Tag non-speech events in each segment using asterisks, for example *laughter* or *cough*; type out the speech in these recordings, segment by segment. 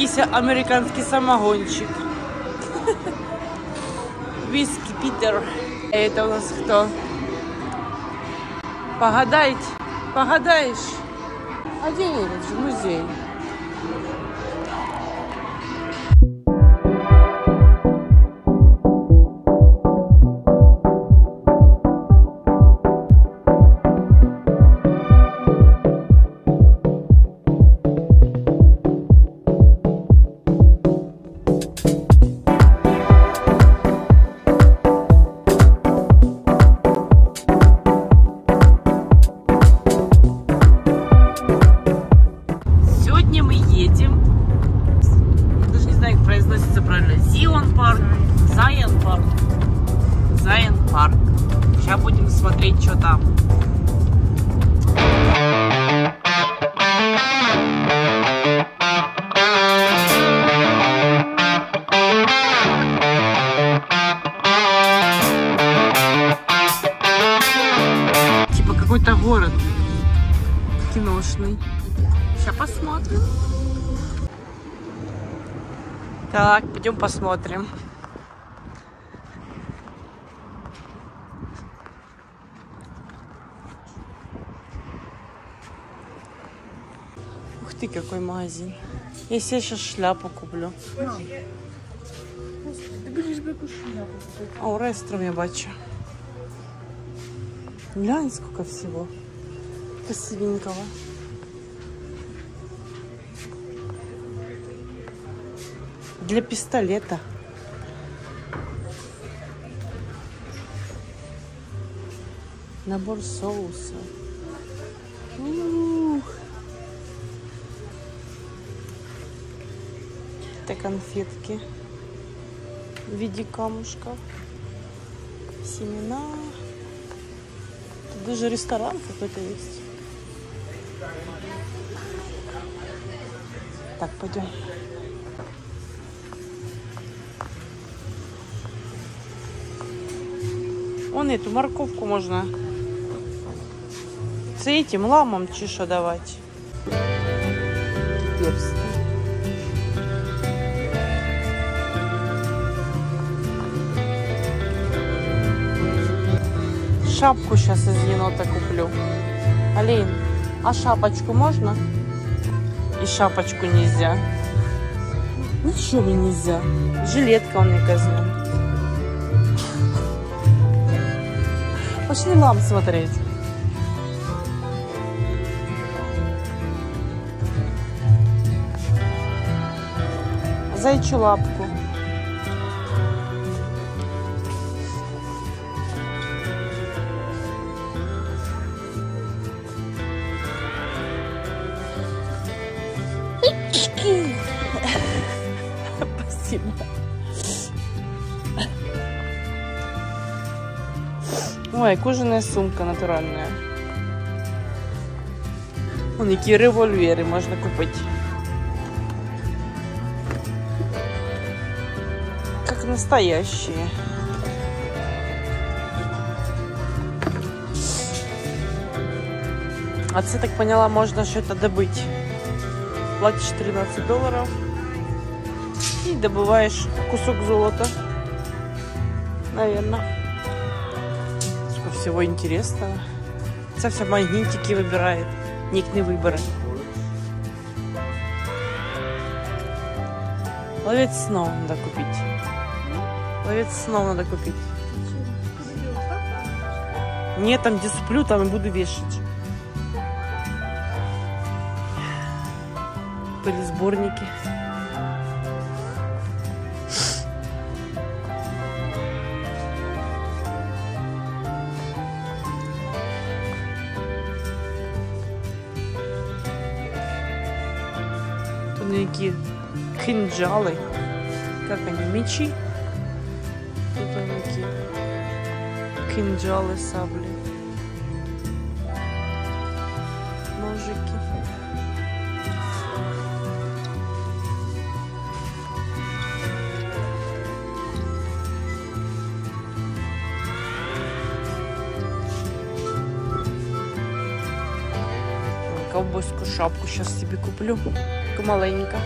Якийсь американський самогончик. Виски Питер. Это у нас кто? Погадайте. Погадаешь? А где этот же музей? Сегодня мы едем. Я даже не знаю, как произносится правильно. Зион парк. Зайен парк. Зайен парк. Сейчас будем смотреть, что там. Типа какой-то город киношный. Так, пойдем посмотрим. Ух ты, какой магазин. Я себе сейчас шляпу куплю. А у рестром я бачу. Глянь, сколько всего. Красивенького. Для пистолета. Набор соуса. Ух. Это конфетки в виде камушков. Семена. Тут даже ресторан какой-то есть. Так, пойдем. Вон эту морковку можна. Це этим ламам чи що давати. Персик. Шапку сейчас из енота куплю. Алин, а шапочку можно? И шапочку нельзя. Ничего нельзя. Жилетка он мне казнет. Пошли лам смотреть. Зайчью лапку. *laughs* Спасибо. Ой, кожаная сумка натуральная. Вон які револьвери можна купити. Как настоящие. А це, так поняла, можно что-то добыть. Платишь 13 долларов и добываешь кусок золота. Наверное. Всего интересного. Це все магнитики выбирает. Не выборы. Ловец снов надо купить. Ловец снов надо купить. Нет, там где сплю, там и буду вешать. Были які кинджали. Как они, мечи? Тут они які кинджали, сабли. Ножики. Ковбойскую шапку сейчас себе куплю. Такая маленькая.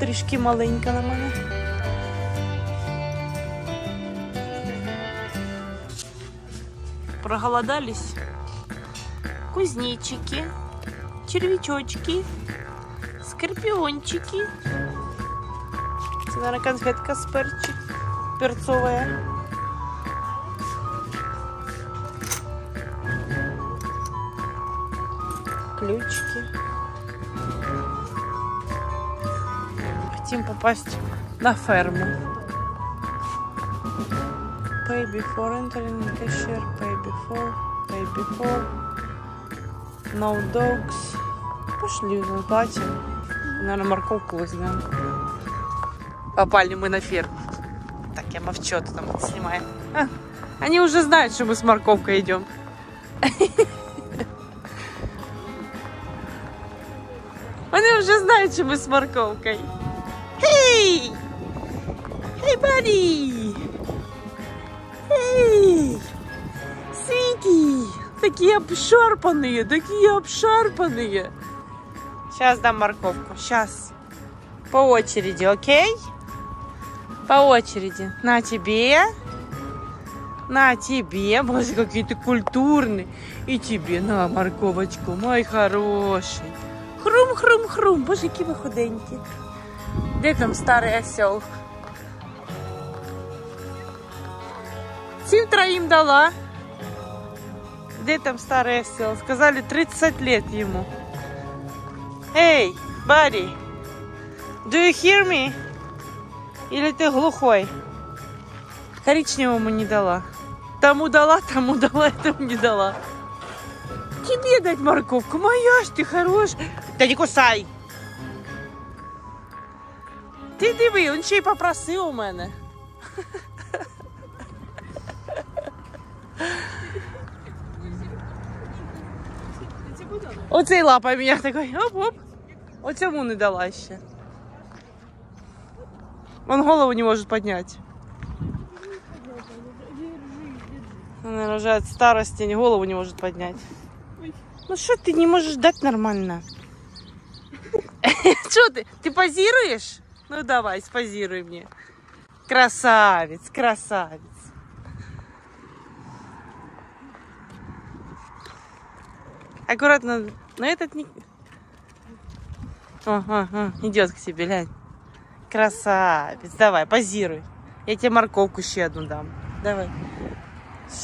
трішки маленька на мене. Проголодались? Кузнечики, червячочки, скорпиончики. Это, наверное, конфетка с перчик, перцовая. Ключики. Хотим попасть на ферму. Pay before entering cashier, pay before, pay before. No dogs. Пошли, заплатим. Наверное, морковку возьмем. Попали мы на ферму. Так, я молчу, то там снимаем. А, они уже знают, что мы с морковкой идем. *laughs* Они уже знают, что мы с морковкой. Эй! Эй, buddy! Эй! Свики! Такие обшарпанные, такие обшарпанные. Сейчас дам морковку. Сейчас. По очереди, окей? По очереди. На тебе. На тебе. Боже, какие ты культурные. И тебе на морковочку, мой хороший. Хрум-хрум-хрум. Боже, які ви худенькі. Де там старий осел? Всем троим дала. Где там старый осел? Сказали 30 лет ему. Эй, buddy, do you hear me? Или ты глухой? Коричневому не дала. Тому дала, тому дала, *laughs* этому не дала. Тебе дать морковку, моя ж ты хорош. Та не кусай. Ти диви, він ще й попросив у мене. Оцей лапа мене такий, оп-оп. Оцьому не дала ще. Он голову не может поднять. Он, наверное, от старости голову не может поднять. Ну что ты не можешь дать нормально? *laughs* Что ты? Ты позируешь? Ну давай, спозируй мне. Красавец, красавец. Аккуратно, но этот не... О, о, о, идет к тебе, глянь. Красавец, давай, позируй. Я тебе морковку ще одну дам. Давай.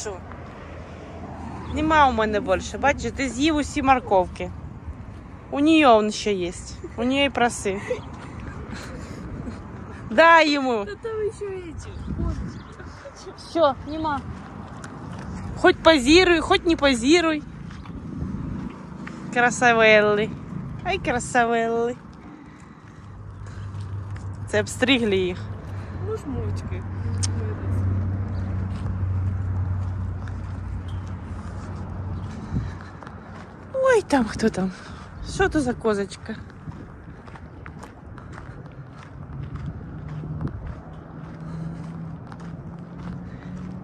Що? Нема у мене більше. Бачиш, ти з'їв усі морковки. У нее он ще є. У нее проси. Дай ему. Да там еще эти. Все, нема. Хоть позируй, хоть не позируй. Красавелли. Ай, красавелли. Це обстригли їх. Ну, мочкой. Ой, там хто там? Що то за козочка?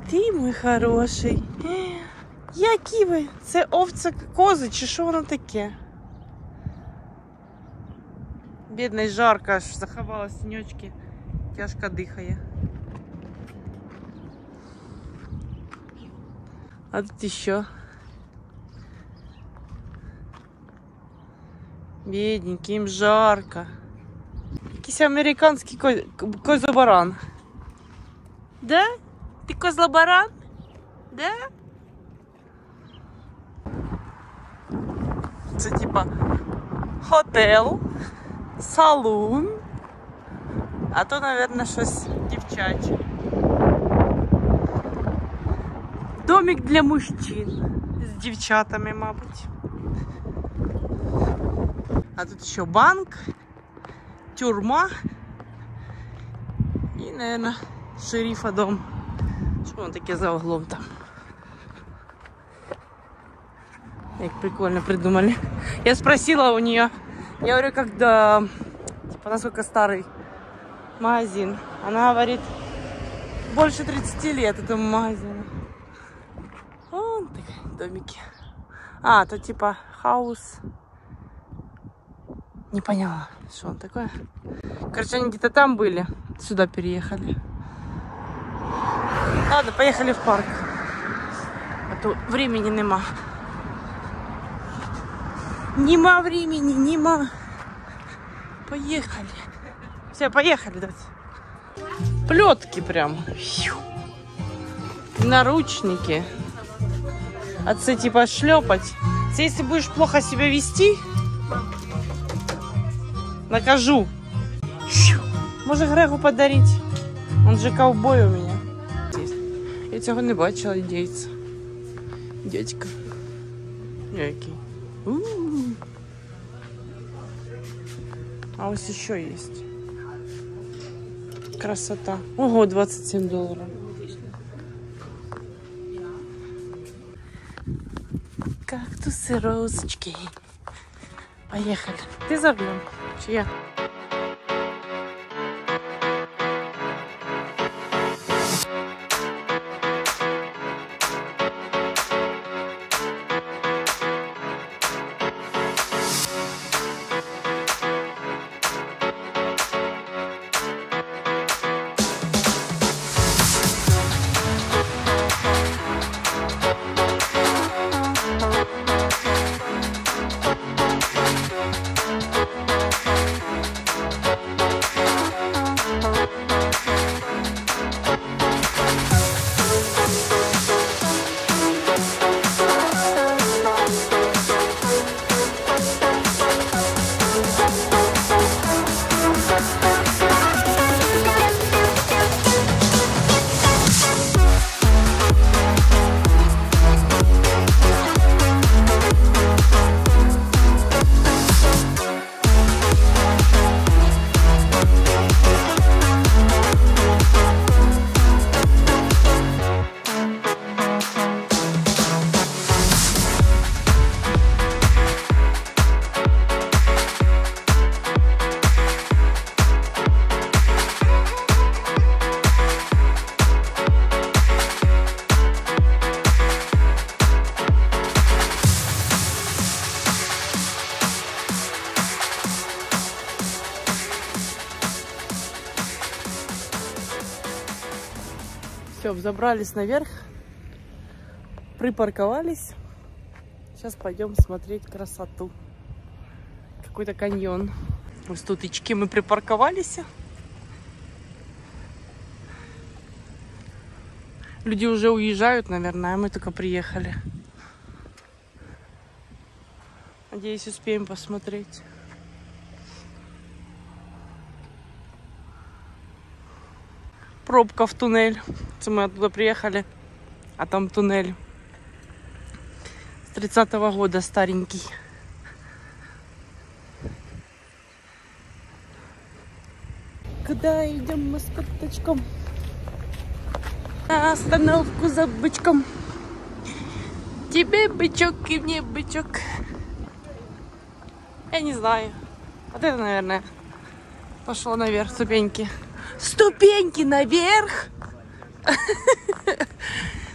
Ти мій хороший. Які ви? Це овця кози, чи що воно таке? Бідний жарко, аж заховала синьочки, тяжко дихає. А тут еще. Бідненький, їм жарко. Якийсь американський ко- козобаран. Да? Ти козлобаран? Да? Це типа хотел, салун. А то, наверное, щось дівчаче. Домик для мужчин. З дівчатами, мабуть. А тут еще банк, тюрьма и, наверное, шерифа дом. Что он таке за углом там? Как прикольно придумали. Я спросила у нее, я говорю, когда, типа, насколько старый магазин. Она говорит, больше 30 лет этому магазину. Вон такие домики. А, то типа хаус Не поняла, что он такое. Короче, они где-то там были. Сюда переехали. Ладно, поехали в парк. А то времени нема. Нема времени, нема. Поехали. Все, поехали, дать. Плетки прям. Фью. Наручники. А це типа шлепать. Если будешь плохо себя вести, накажу. Фью. Може Грегу подарить? Он же ковбой у меня. Цього не бачила, індійця. Дядька. Який. У-у-у. А ось еще есть. Красота. Ого, 27 долларов. Кактусы, розочки. Поехали. Ты за рулем? Чи взобрались наверх, припарковались. Сейчас пойдем смотреть красоту. Какой-то каньон. Вот тут мы припарковались. Люди уже уезжают, наверное, а мы только приехали. Надеюсь, успеем посмотреть. Пробка в туннель. Це мы оттуда приехали, а там туннель. С 30-го года старенький. Куда идем мы с карточком? На остановку за бычком. Тебе бычок и мне бычок. Я не знаю. Вот это, наверное, пошло наверх ступеньки. Ступеньки наверх!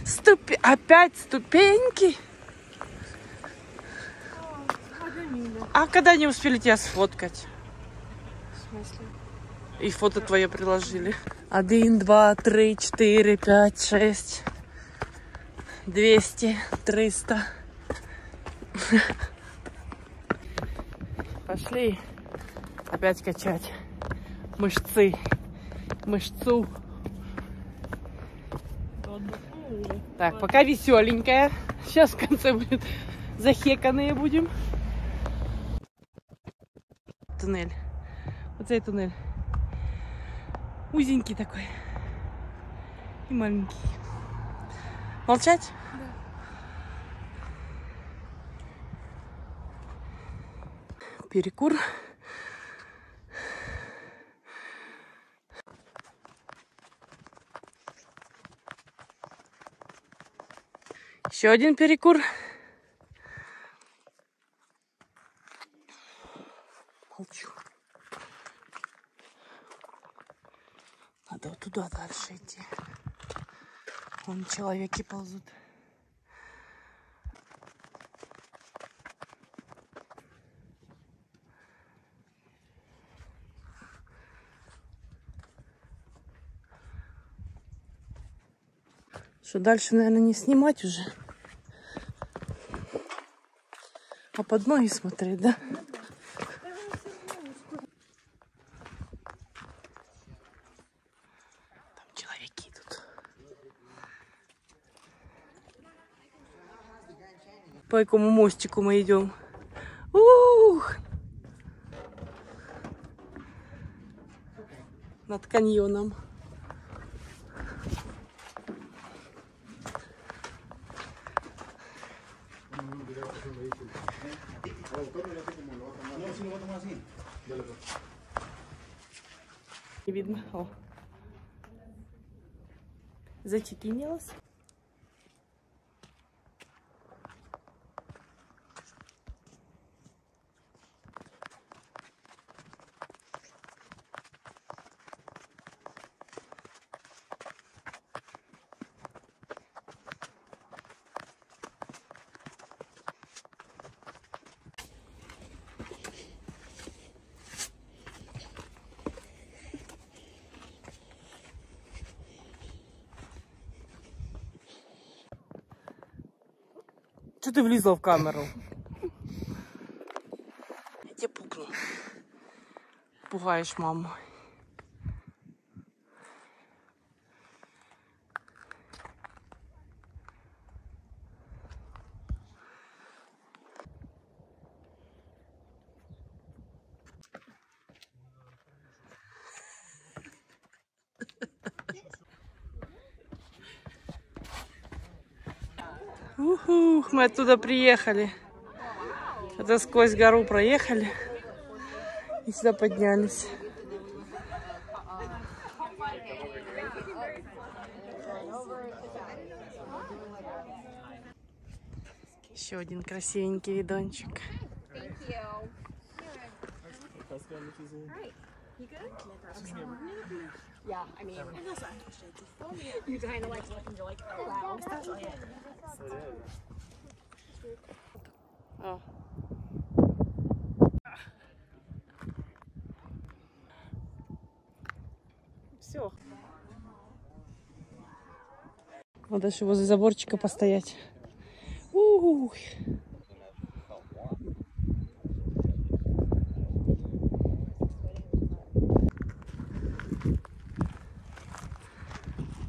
Ступе... Опять ступеньки? А когда не успели тебя сфоткать? В смысле? И фото твое приложили. Один, два, три, четыре, пять, шесть. Двести, триста. Пошли опять качать мышцы. Мышцу. Так, пока веселенькая. Сейчас в конце будет *laughs* захеканные будем. Туннель. Вот цей туннель. Узенький такой. И маленький. Молчать? Перекур. Еще один перекур. Молчу. Надо вот туда дальше идти. Вон человеки ползут. Что дальше, наверное, не снимать уже. А под ноги смотреть, да? Там человеки идут. По какому мостику мы идем? Ух! Над каньоном. Не видно. О. Зачекинилась. Что ты влізла в камеру? Я тебе пукну. Пугаєш маму. Ух, мы оттуда приехали. Это сквозь гору проехали и сюда поднялись. Еще один красивенький видончик. Yeah. О. Все. Надо еще возле заборчика постоять. Ух.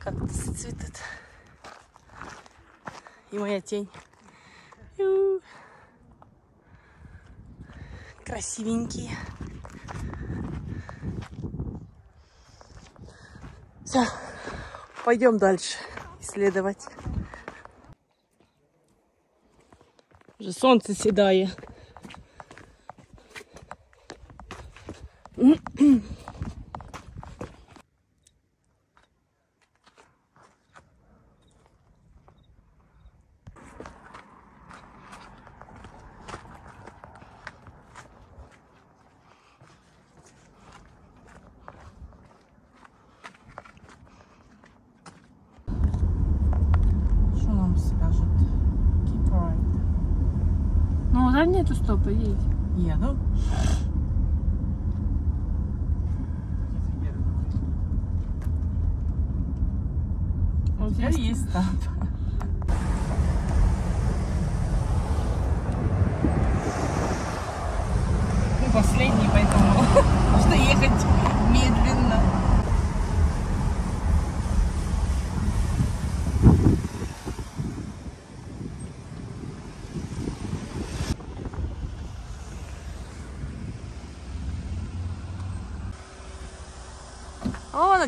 Кактусы цветут. И моя тень. Красивенькие. Все, пойдем дальше исследовать. Уже солнце седает. Стопа, едь. Еду. Вот Теперь есть стап.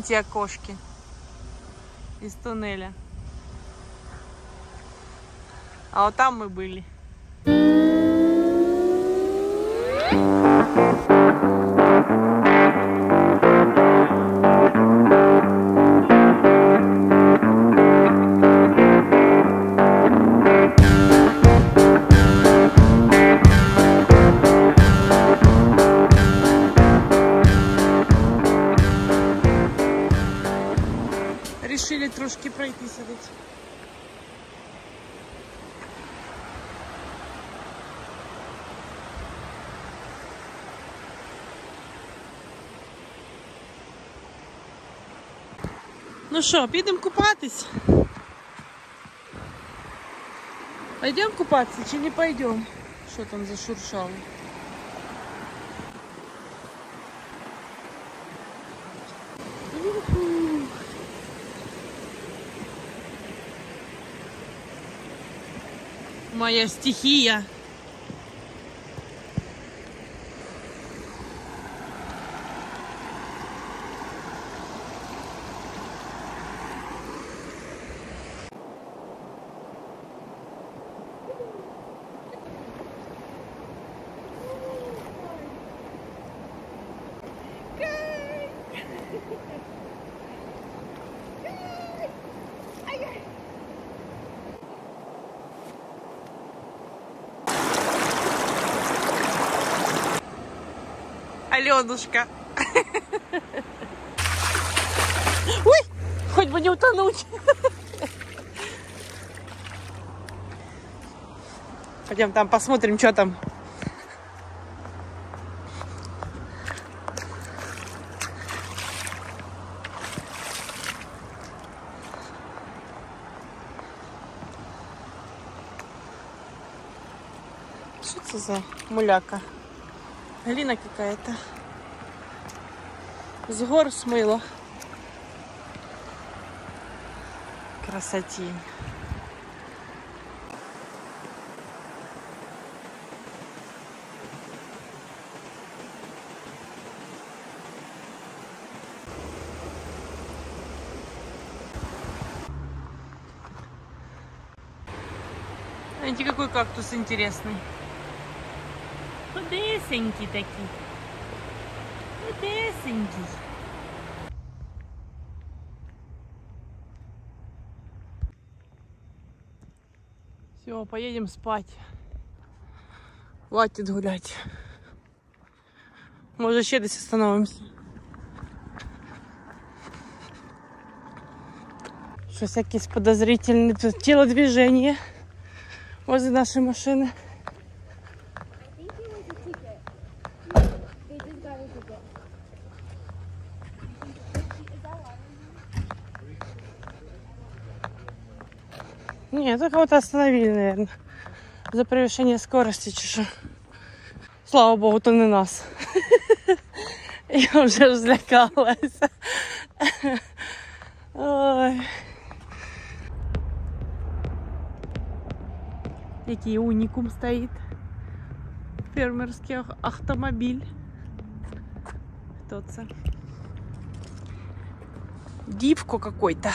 Вон у тебя кошки из туннеля. А вот там мы были. Решили прописывать. Ну что, пойдем купаться? Пойдем купаться, или не пойдем? Что там зашуршало? Моя стихия. Аленушка. *laughs* Ой, хоть бы не утонуть. *laughs* Пойдем там посмотрим, что там. Что это за муляка? Глина какая-то. С гор смыло. Красотень. Знаете, какой кактус интересный. Худесенький такий. Худесенький. Все, поедем спать. Хватит гулять. Может, ще десь остановимся. Щось якісь подозрительне тут телодвижение возле нашей машины. Нет, это кого-то остановили, наверное. За превышение скорости, чи що. Слава Богу, то не нас. *laughs* Я вже злякалася. Ой. Який унікум стоїть. Фермерський ах- автомобіль. Хто це? Дівко какой-то.